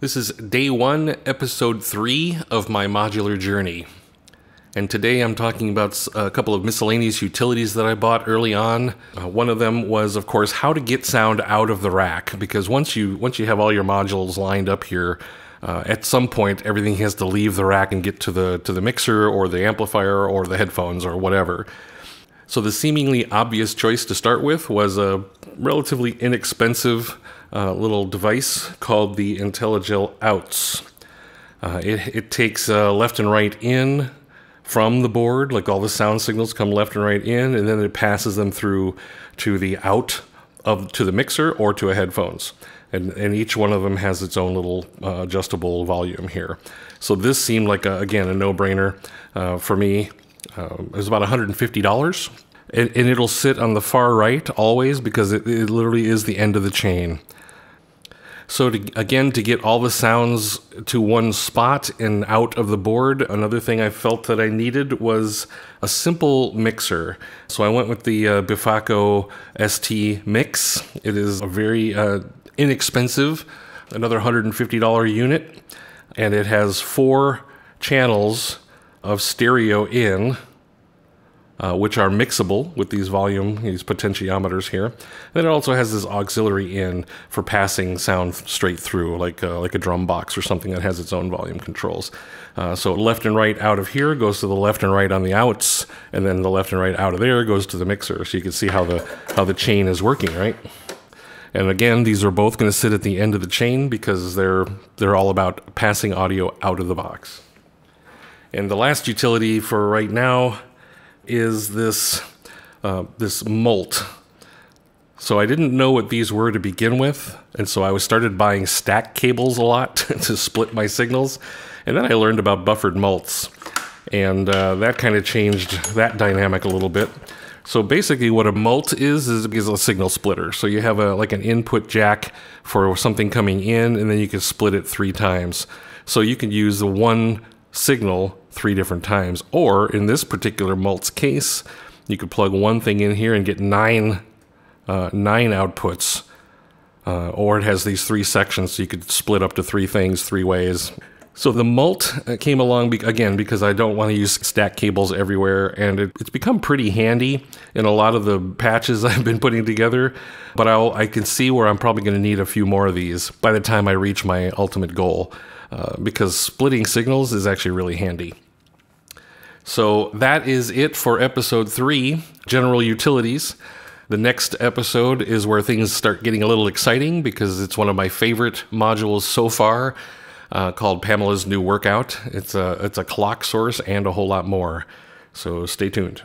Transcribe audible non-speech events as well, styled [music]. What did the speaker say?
This is day one, episode three of my modular journey. And today I'm talking about a couple of miscellaneous utilities that I bought early on. Uh, one of them was, of course, how to get sound out of the rack. Because once you once you have all your modules lined up here, uh, at some point everything has to leave the rack and get to the to the mixer or the amplifier or the headphones or whatever. So the seemingly obvious choice to start with was a relatively inexpensive uh, little device called the Intellijel Outs. Uh, it, it, takes uh, left and right in from the board, like all the sound signals come left and right in, and then it passes them through to the out of to the mixer or to a headphones. And, and each one of them has its own little uh, adjustable volume here. So this seemed like a, again a no-brainer uh, for me. Um, it was about $150 and, and, it'll sit on the far right always because it, it literally is the end of the chain. So to, again, to get all the sounds to one spot and out of the board, another thing I felt that I needed was a simple mixer. So I went with the uh, Befaco ST Mix. It is a very uh, inexpensive, another $150 unit, and it has four channels of stereo in uh, which are mixable with these volume, these potentiometers here. And then it also has this auxiliary in for passing sound straight through, like uh, like a drum box or something that has its own volume controls. Uh, so left and right out of here goes to the left and right on the outs, and then the left and right out of there goes to the mixer. So you can see how the how the chain is working, right? And again, these are both going to sit at the end of the chain because they're they're all about passing audio out of the box. And the last utility for right now is this, uh, this mult. So I didn't know what these were to begin with, and so I was started buying stack cables a lot [laughs] to split my signals, and then I learned about buffered mults, and uh, that kind of changed that dynamic a little bit. So basically, what a mult is is, is a signal splitter. So you have a like an input jack for something coming in, and then you can split it three times. So you can use the one signal three different times. Or in this particular mult's case, you could plug one thing in here and get nine, uh, nine outputs. Uh, or it has these three sections, so you could split up to three things three ways. So the mult uh, came along be- again because I don't want to use stack cables everywhere, and it, it's become pretty handy in a lot of the patches [laughs] I've been putting together. But I'll, I can see where I'm probably going to need a few more of these by the time I reach my ultimate goal. Uh, because splitting signals is actually really handy. So that is it for episode three general utilities. The next episode is where things start getting a little exciting because it's one of my favorite modules so far. Uh, called Pamela's New Workout. It's a it's a clock source and a whole lot more. So stay tuned.